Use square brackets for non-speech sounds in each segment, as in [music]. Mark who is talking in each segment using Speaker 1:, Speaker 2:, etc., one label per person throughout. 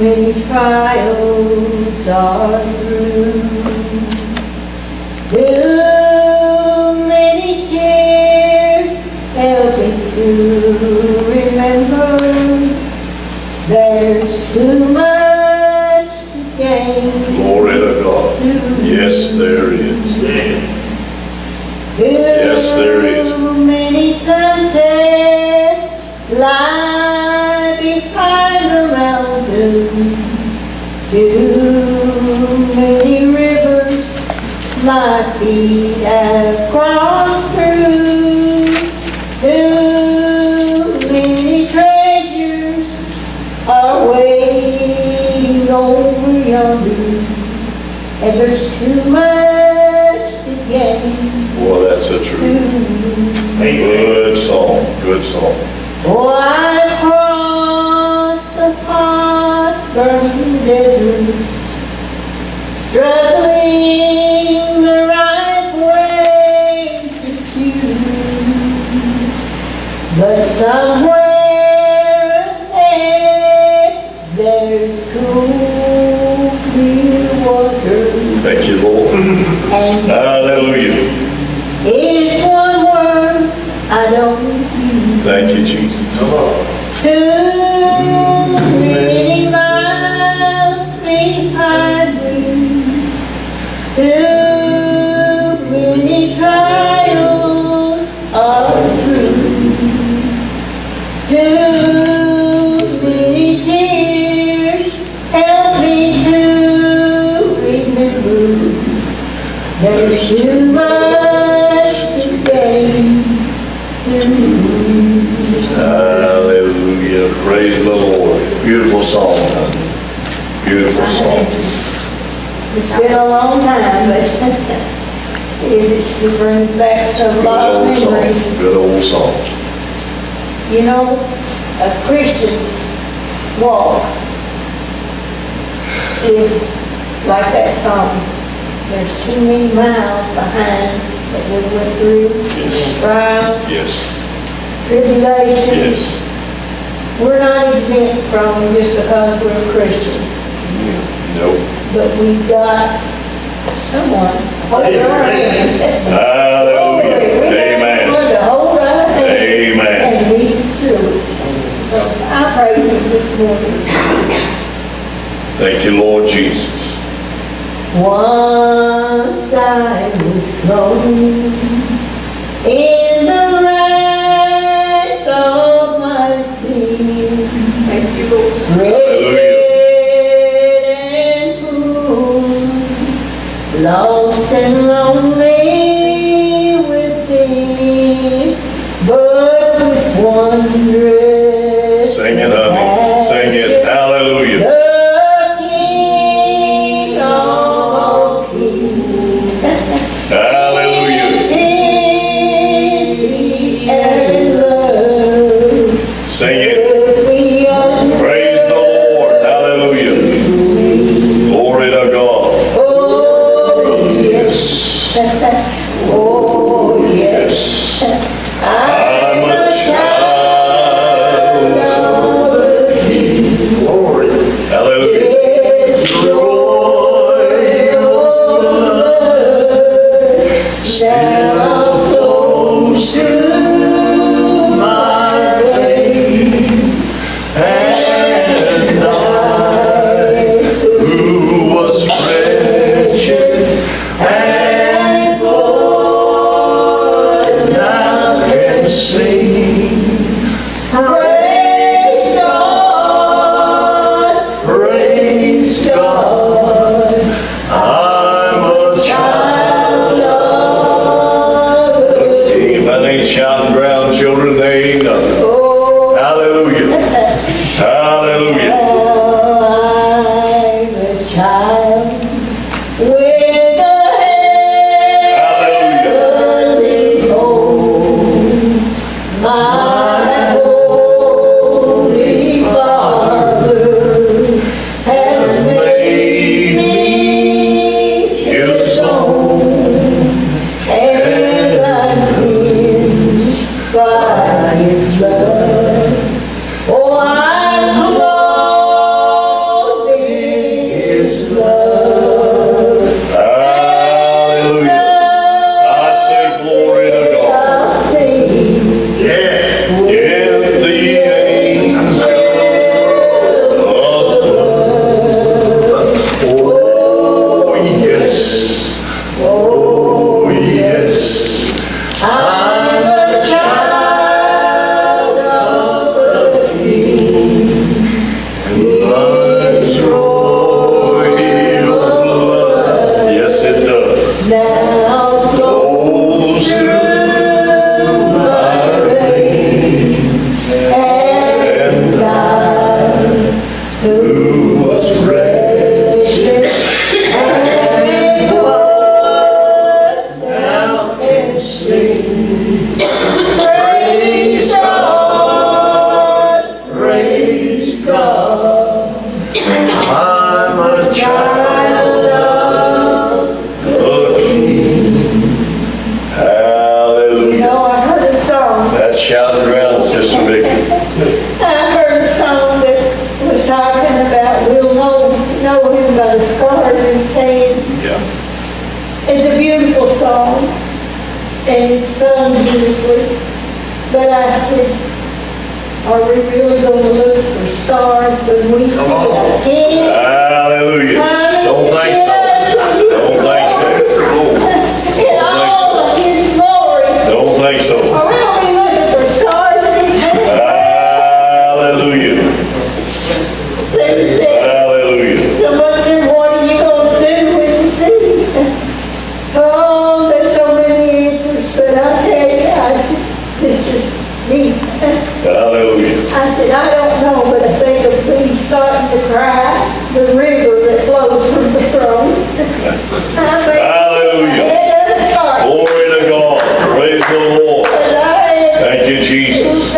Speaker 1: Many trials are there's too much to gain.
Speaker 2: Boy, that's a truth. Good song, good song.
Speaker 1: Oh, I crossed the hot burning
Speaker 2: Thank you, Lord.
Speaker 1: Mm-hmm.
Speaker 2: Uh, Praise the Lord. Beautiful song. Beautiful song.
Speaker 1: It's been a long time, but [laughs] it brings back some lot of
Speaker 2: old song.
Speaker 1: memories.
Speaker 2: Good old song.
Speaker 1: You know, a Christian's walk is like that song. There's too many miles behind that we went through,
Speaker 2: Yes.
Speaker 1: trials,
Speaker 2: Yes.
Speaker 1: tribulations.
Speaker 2: Yes.
Speaker 1: We're not exempt from just because we're Christian.
Speaker 2: Nope.
Speaker 1: but we've got someone. hand.
Speaker 2: Hallelujah.
Speaker 1: Oh, we got
Speaker 2: Amen.
Speaker 1: someone to hold our hand
Speaker 2: Amen.
Speaker 1: and lead us through. So I praise him this morning.
Speaker 2: Thank you, Lord Jesus.
Speaker 1: Once I was floating in the lost and lonely. and saying,
Speaker 2: yeah.
Speaker 1: it's
Speaker 2: a
Speaker 1: beautiful song and it sung beautifully, but I said, are we really going to look for stars when we Come see on. a king?
Speaker 2: Hallelujah.
Speaker 1: you,
Speaker 2: Jesus.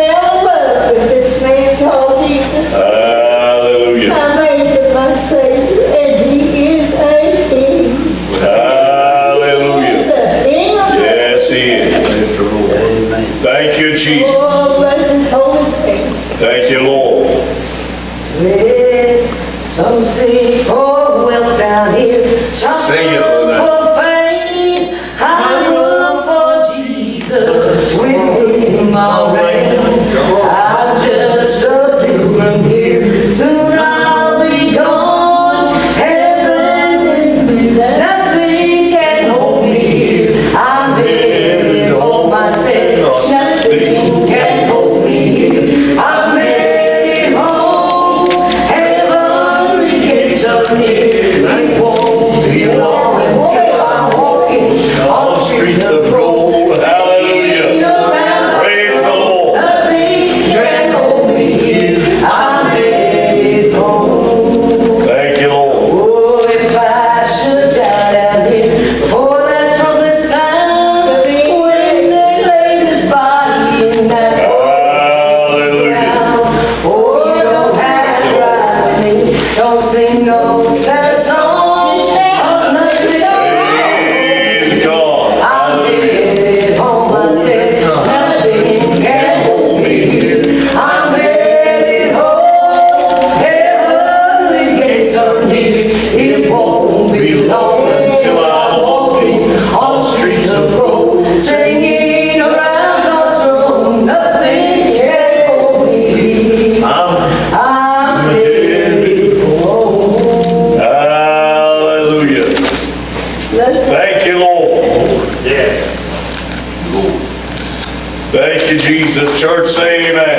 Speaker 2: Hallelujah.
Speaker 1: I made him my Savior, and he is king.
Speaker 2: Hallelujah. Yes, he is. Thank you, Jesus.
Speaker 1: Oh.
Speaker 2: Thank you, Lord.
Speaker 3: Some for wealth down here. Some
Speaker 2: sing. church say
Speaker 4: amen.